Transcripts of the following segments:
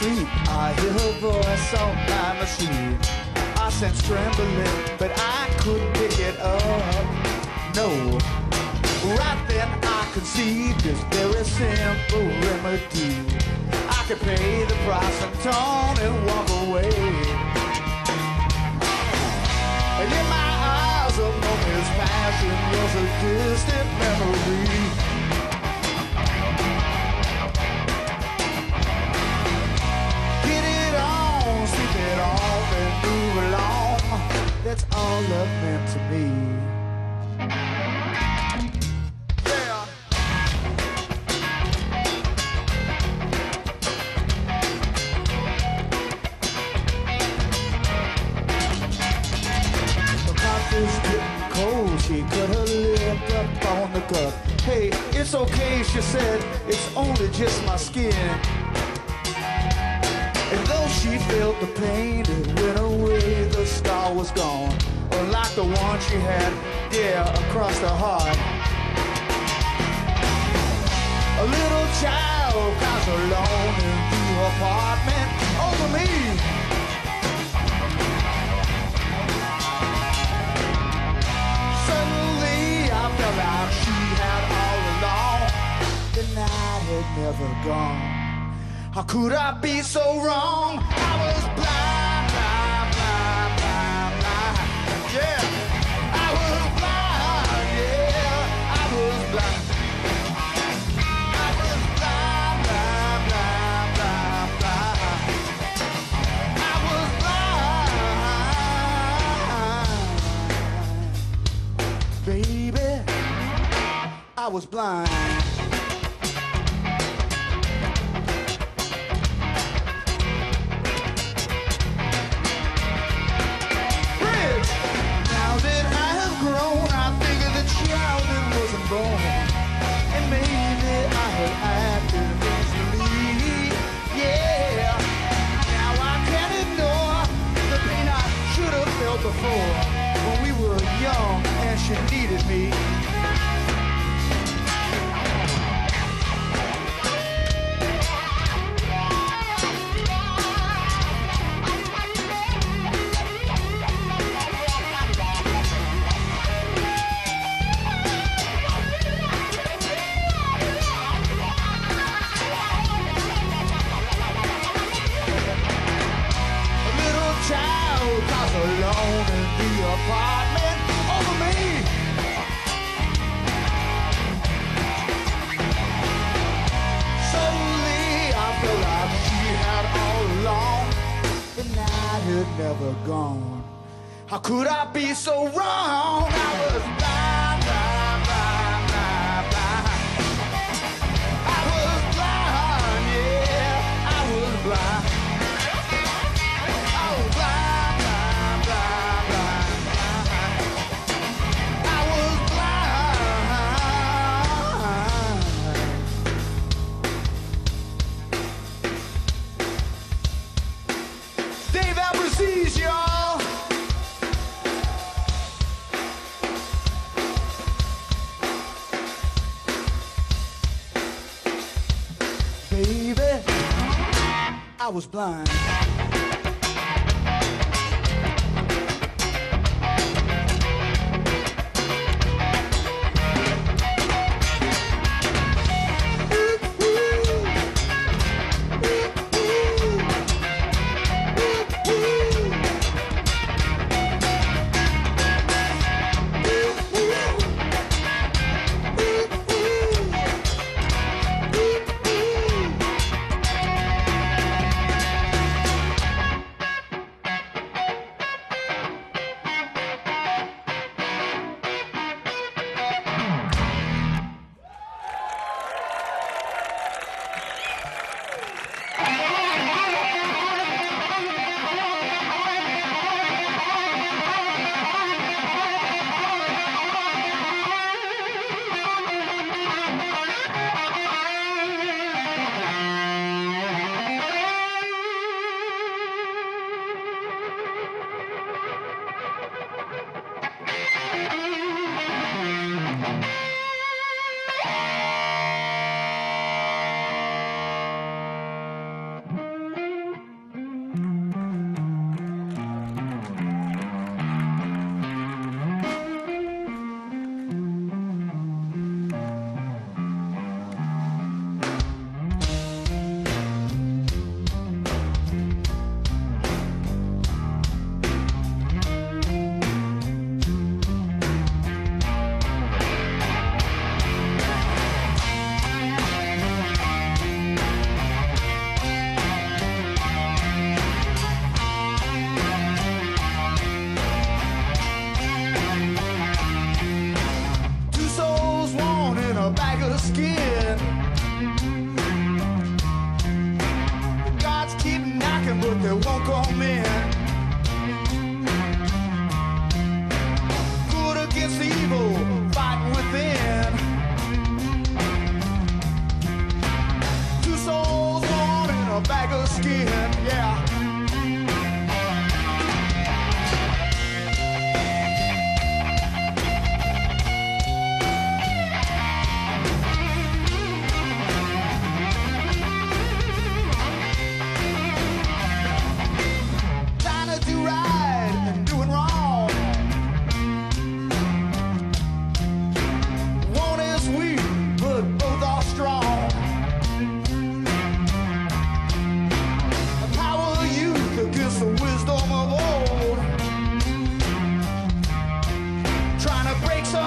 sleep, I hear her voice on my machine. I sense trembling, but I couldn't pick it up. No. Right then I conceived this very simple remedy. I could pay the price and turn and walk away. And in my eyes, a moment's passion was a distant memory. That's all love meant to me. The coffee's getting cold. She cut her lip up on the cup. Hey, it's okay, she said. It's only just my skin. And though she felt the pain, she had, yeah, across the heart. A little child cries alone in the apartment over me. Suddenly I felt like she had all along. The night had never gone. How could I be so wrong? Before. When we were young and she needed me. Never gone. How could I be so wrong? I was was blind. o teu ombro.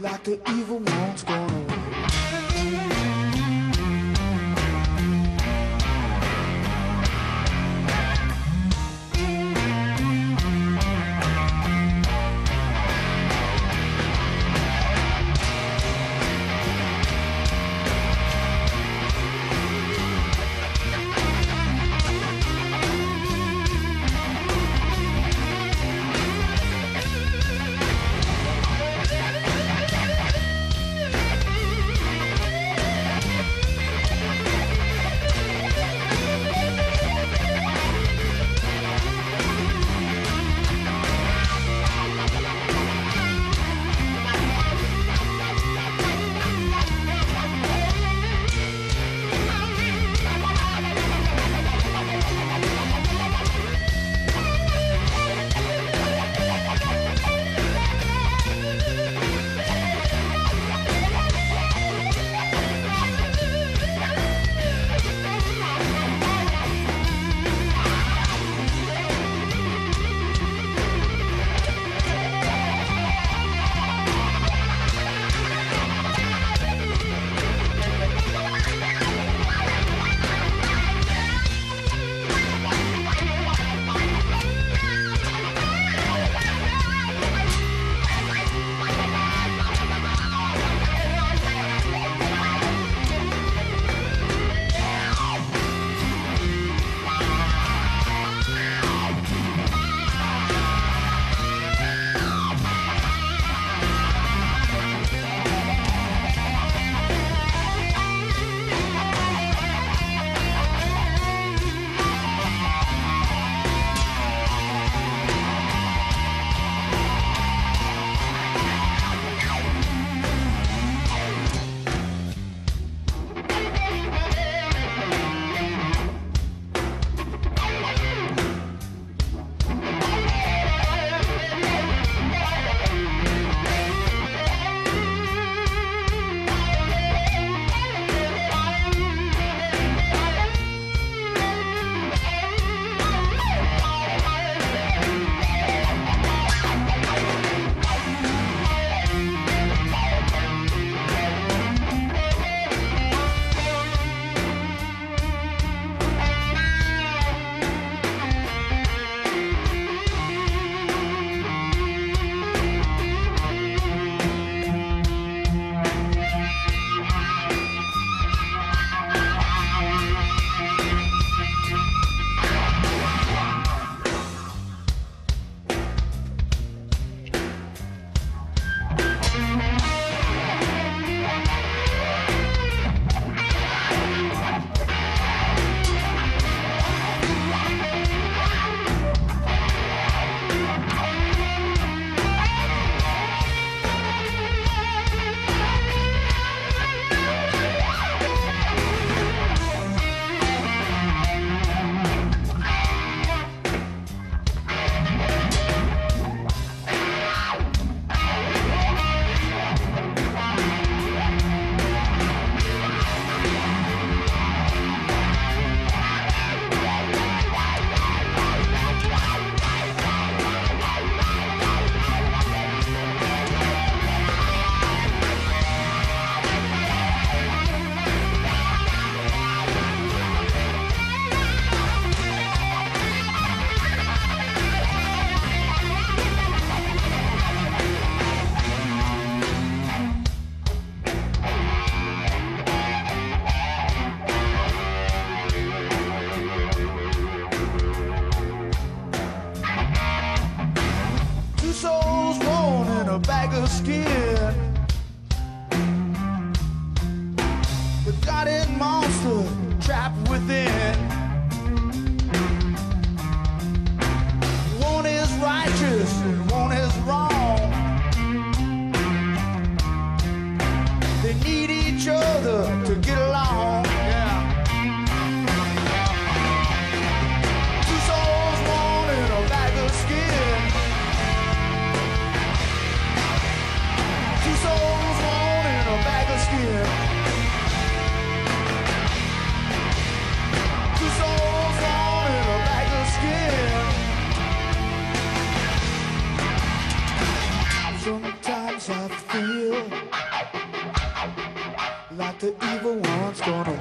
like the evil one's gone to get along. Yeah. Two souls, in a bag of skin. Two souls, in a bag of skin. Two souls, in a bag of skin. Sometimes I feel like the evil one's gonna